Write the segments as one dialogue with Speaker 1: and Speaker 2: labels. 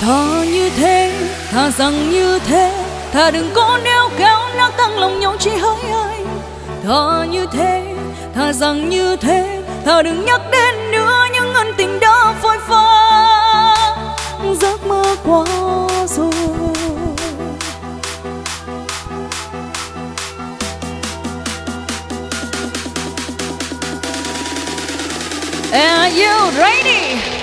Speaker 1: thà như thế thà rằng như thế thà đừng có neo kéo nát tăng lòng nhau chỉ hỡi ơi thà như thế thà rằng như thế thà đừng nhắc đến nữa những ân tình đã phôi pha giấc mơ quá rồi. Are you ready?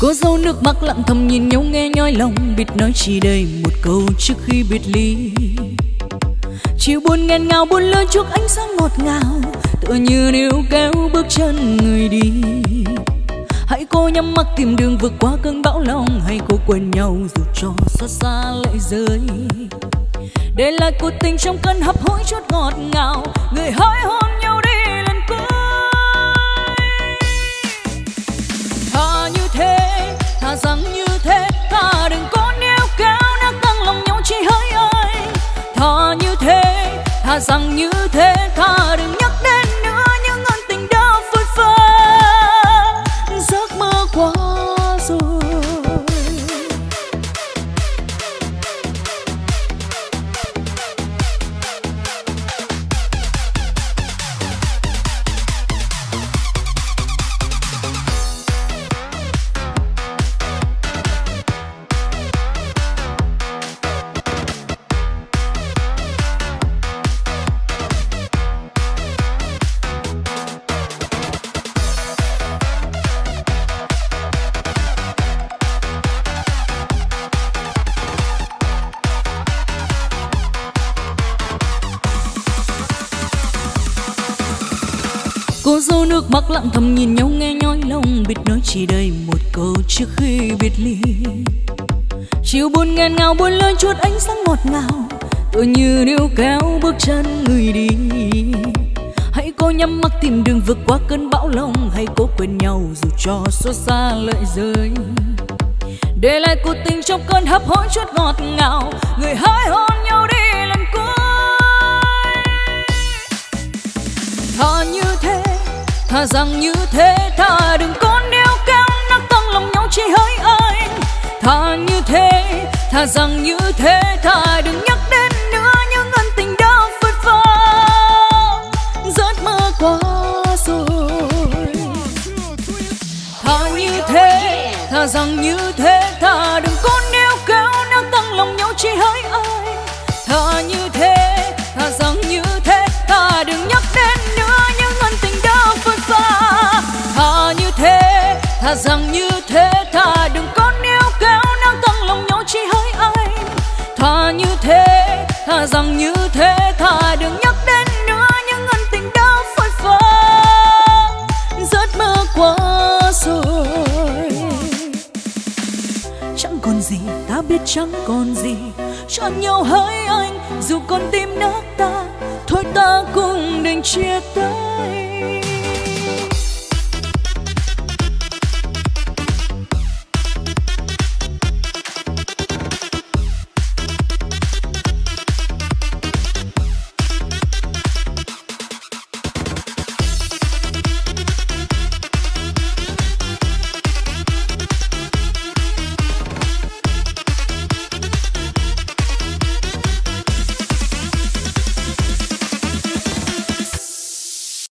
Speaker 1: Cô dâu nước mắt lặng thầm nhìn nhau nghe nhói lòng, Biết nói chỉ đây một câu trước khi biệt ly. Chiều buồn nghẹn ngào buồn lơ chuốc ánh sáng ngọt ngào, Tựa như níu kéo bước chân người đi. Hãy cô nhắm mắt tìm đường vượt qua cơn bão lòng, Hay cô quên nhau dù cho xót xa lại rơi. Để lại cuộc tình trong cơn hấp hối chút ngọt ngào, Người hỡi hôn thà rằng như Cô dâu nước mắt lặng thầm nhìn nhau nghe nhói lòng Biết nói chỉ đây một câu trước khi biệt ly. Chiều buồn nghẹn ngào buồn lơi chút ánh sáng ngọt ngào tôi như níu kéo bước chân người đi. Hãy cô nhắm mắt tìm đường vượt qua cơn bão lòng Hãy cố quên nhau dù cho xót xa lợi rơi. Để lại cuộc tình trong cơn hấp hối chút ngọt ngào Người hãy hôn nhau đi lần cuối. Thà như thế, thà rằng như thế Thà đừng có nêu cao nát tăng lòng nhau chỉ hỡi anh. Thà như thế, thà rằng như thế Thà đừng nhắc đến nữa những ân tình đã phôi pha Giấc mơ qua rồi Thà như thế, thà rằng như thế Thà đừng có nêu cao nát tăng lòng nhau chỉ hỡi anh. Thà rằng như thế Thà đừng có níu kéo nát tăng lòng nhau chỉ hỡi anh Thà như thế, thà rằng như thế Thà đừng nhắc đến nữa những ân tình đã phôi pha Giấc mơ quá rồi. Chẳng còn gì ta biết chẳng còn gì. Cho nhau hỡi anh dù con tim nát ta. Thôi ta cùng đành chia tay.